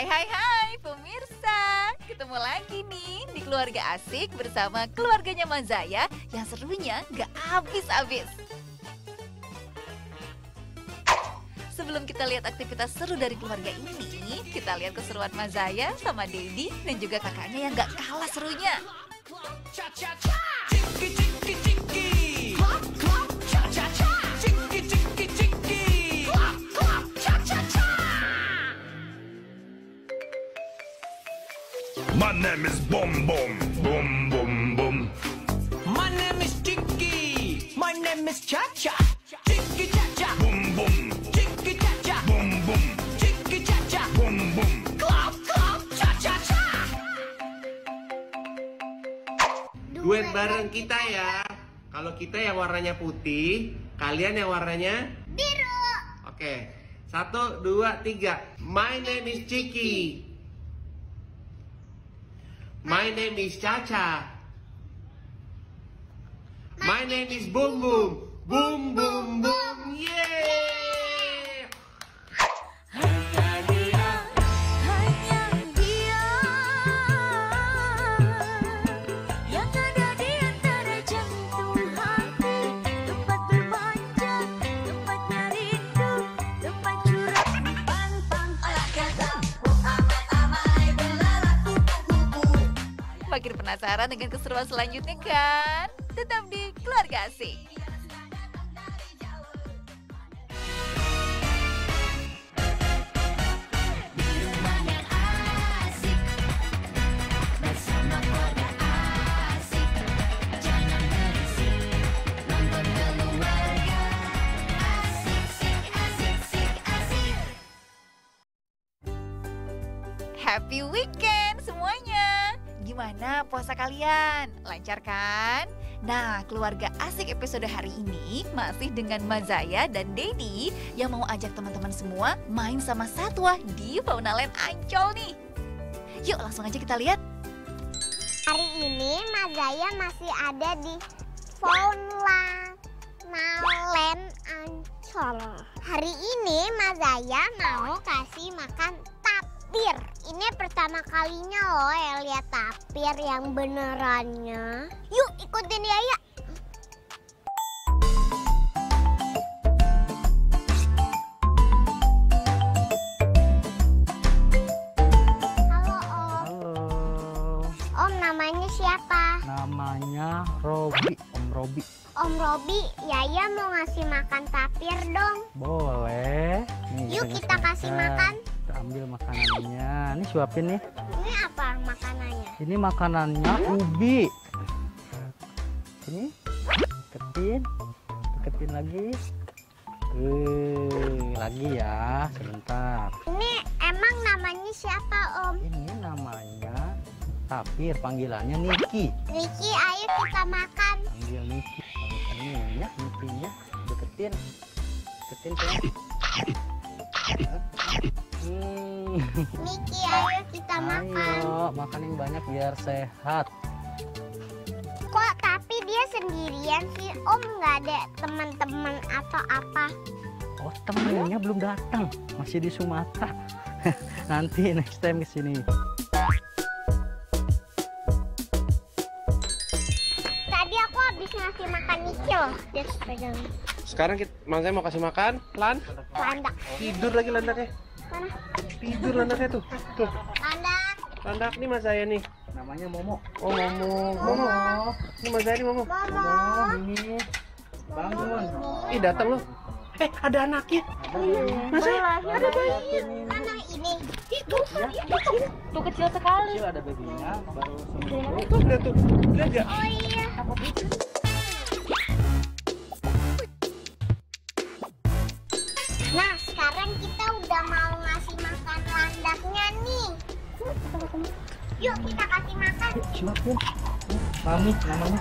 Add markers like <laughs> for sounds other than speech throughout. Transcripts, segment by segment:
Hai hai hai pemirsa. Ketemu lagi nih di keluarga asik bersama keluarganya Mazaya Yang serunya gak habis-habis. Sebelum kita lihat aktivitas seru dari keluarga ini Kita lihat keseruan Mazaya sama Dedi dan juga kakaknya yang gak kalah serunya name is Boom Boom Boom Boom Boom. My name is Chicky. My name is Cha Cha. Chicky Cha Cha. Boom Boom Chicky Cha Cha. Boom Boom Chicky Cha Cha. Boom Boom. Clap clap cha cha cha. Duet bareng kita ya. Kalau kita yang warnanya putih, kalian yang warnanya Biru. Oke. Satu, dua, tiga. My name is Chiki. My name is Caca. My name is Boom Boom. Boom Boom Boom. Yeay! Makin penasaran dengan keseruan selanjutnya kan? Tetap di keluarga asik. Happy weekend Gimana puasa kalian? Lancar kan? Nah, keluarga asik episode hari ini masih dengan Mazaya dan Dedi yang mau ajak teman-teman semua main sama satwa di Faunaland Ancol nih. Yuk langsung aja kita lihat. Hari ini Mazaya masih ada di Fauna Nalen Ancol. Hari ini Mazaya mau kasih makan. Ini pertama kalinya loh ya lihat tapir yang benerannya. Yuk ikutin Yaya. Halo Om. Halo, Om namanya siapa? namanya Robi, Om Robi. Om Robi, Yaya mau ngasih makan tapir dong. Boleh. Nih, Yuk kita kasih makan. Kita ambil makanannya. Ini suapin nih. Ini apa makanannya? Ini makanannya ubi. Ini deketin, deketin lagi. Eh, lagi ya, sebentar. Ini emang namanya siapa Om? Ini namanya tapir, panggilannya Niki. Niki, ayo kita makan. Panggil Niki. Ini ya, Nikinya deketin, deketin sayang. <laughs> Hmm. Niki, ayo kita makan. Ayo, makan yang banyak biar sehat. Kok tapi dia sendirian sih Om nggak ada teman-teman atau apa? Oh, temennya belum datang, masih di Sumatera. <laughs> Nanti next time ke sini. Tadi aku habis ngasih makan Niki loh. Dia pegang Sekarang kita, mau kasih makan. Lan. landak. Tidur lagi landaknya. Mana? Tidur landaknya tuh. Tuh. Landak. Landak nih Mas saya nih. Namanya Momo. Oh Momo. Momo. Ini Mas saya nih Momo. Momo. Ini bangun. Ih datang loh. Eh ada anaknya. Mas saya. Ada bayi. Mana ini? Itu. Tuh kecil sekali. Kecil ada babynya, baru seminggu. Tuh lihat tuh. Lihat gak? Oh iya. Nah, sekarang kita Yuk kita kasih makan. Suapin. Mami namanya.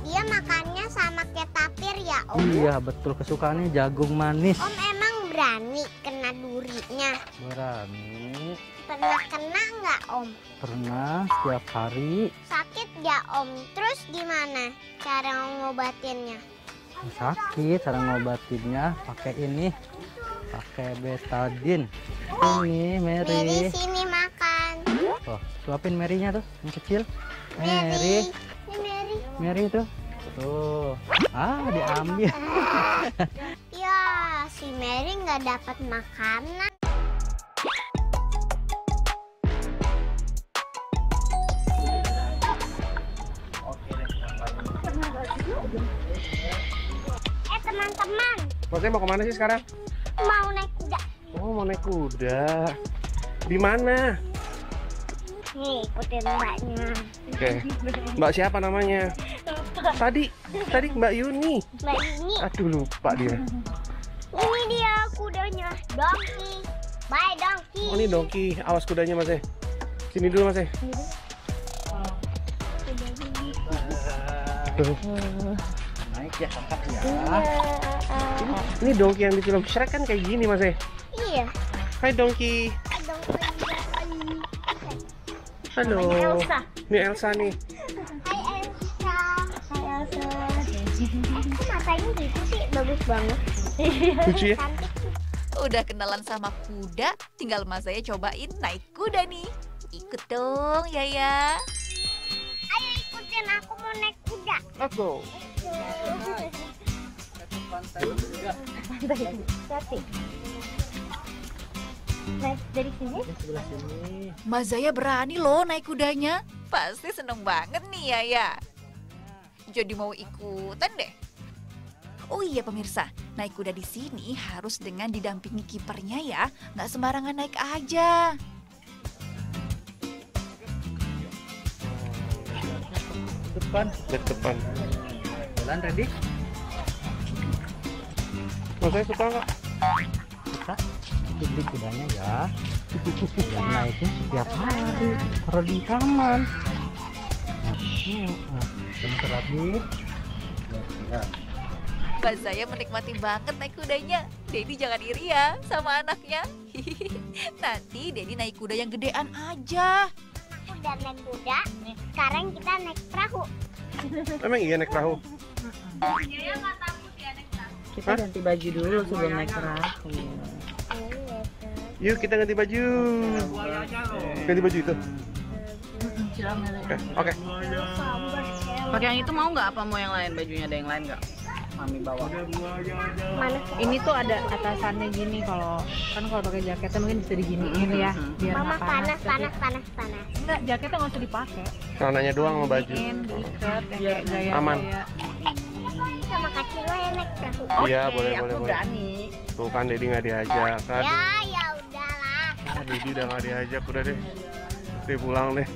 Dia makannya sama kayak tapir ya, Om. Iya betul kesukaannya jagung manis. Om emang berani kena durinya. Berani. Pernah kena nggak, Om? Pernah setiap hari Sakit nggak, Om? Terus gimana cara ngobatinnya? sakit cara ngobatinnya pakai ini pakai betadin. Ini Mary Mary. sini makan. Oh, suapin Marynya tuh yang kecil. Mary. Mary, Ini Mary. Mary tuh. Tuh. Ah, diambil. <laughs> Ya, si Mary nggak dapat makanan. Eh teman-teman, Maksudnya mau ke mana sih sekarang? Mau naik kuda. Oh mau naik kuda. Di mana? Nih, ikutin mbaknya. Oke. Mbak siapa namanya? Tadi, tadi Mbak Yuni. Mbak ini, Aduh lupa dia. ini dia kudanya, donkey. Bye donkey. Oh ini dongki, awas kudanya mas eh. Sini dulu mas eh. Tuh. Ya, kakak ya. Ini dongki yang di film Shrek kan kayak gini mas eh. Iya. Hai dongki. Donkey. Halo. Elsa. Ini Elsa nih. Hai Elsa. Hai Elsa. Kok matanya gitu sih? Bagus banget. Lucu ya? Cantik. Udah kenalan sama kuda, tinggal Mas saya cobain naik kuda nih. Ikut dong, Yaya. Ayo ikutin aku mau naik kuda. Let's go. Hati. Naik dari sini? Sebelah sini. Mas Zaya berani loh naik kudanya. Pasti seneng banget nih Yaya. Jadi mau ikutan deh. Oh iya pemirsa, naik kuda di sini harus dengan didampingi kipernya ya. Nggak sembarangan naik aja. Depan. Lihat depan. Jalan ready? Mas saya suka nggak? Bisa. Beli kudanya ya. <laughs> Dan naiknya setiap hari. Taruh di taman. Sebentar lagi. Ya, Mbak Zaya menikmati banget naik kudanya. Dedi jangan iri ya sama anaknya. <laughs> Nanti Dedi naik kuda yang gedean aja. Aku udah naik kuda. Sekarang kita naik perahu. Emang iya naik perahu? Kita ganti baju dulu sebelum naik perahu. Yuk kita ganti baju. Ganti baju itu. Oke, oke. Pakai yang itu mau nggak? Apa mau yang lain? Bajunya ada yang lain nggak? Mami bawa. Mana? Ini tuh ada atasannya gini kalau kan kalau pakai jaketnya mungkin bisa diginiin ya biar Mama panas, panas, panas, panas. Enggak, jaketnya nggak usah dipakai. Celananya doang sama baju. Kayak gaya Aman. Sama kaki lo yang naik perahu. Iya Oke, boleh aku boleh boleh. Tuh kan Dedi nggak diajak kan. Ya, ya udahlah. Ah, Dedi udah nggak diajak udah deh. Deh pulang deh.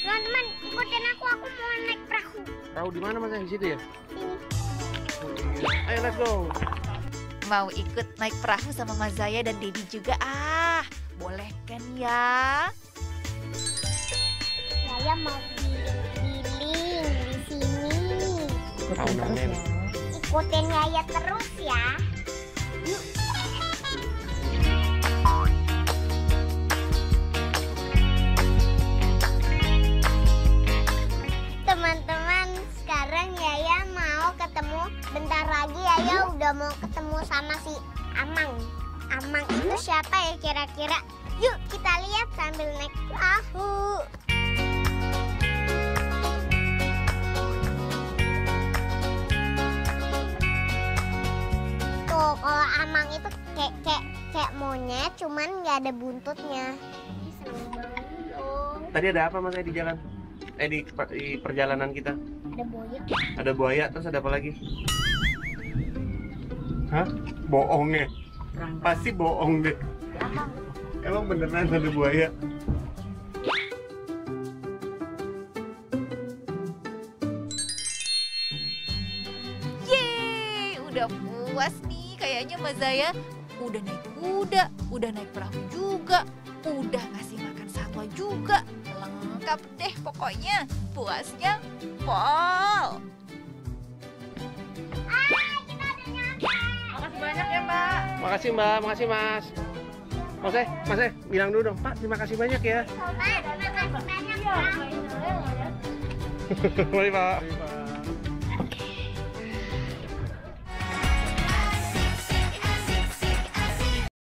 Teman-teman, ikutin aku. Aku mau naik perahu. Tahu di mana mas di situ ya? Ayo let's go. Mau ikut naik perahu sama Mas Zaya dan Dedi juga ah. Boleh kan ya? Saya mau keliling di sini. Tahu nenek. Ikutin Yaya terus ya. Teman-teman, sekarang Yaya mau ketemu bentar lagi Yaya udah mau ketemu sama si Amang. Amang itu siapa ya kira-kira? Yuk kita lihat sambil naik perahu. Amang itu kayak kayak kayak monyet, cuman nggak ada buntutnya. Tadi ada apa mas di jalan? Eh di, di perjalanan kita? Ada buaya. Ada buaya terus ada apa lagi? Hah? Bohong ya? Pasti bohong deh. Emang beneran ada buaya? Yeay, udah puas nih kayaknya Mas Zaya. Udah naik kuda, udah naik perahu juga, udah ngasih makan satwa juga. Lengkap deh pokoknya. Puasnya pol. Makasih banyak ya Mbak. Makasih mbak, makasih mas. Mas eh, mas eh, bilang dulu dong, Pak. Terima kasih banyak ya. Pak, terima kasih banyak Pak. <laughs> Mari pak.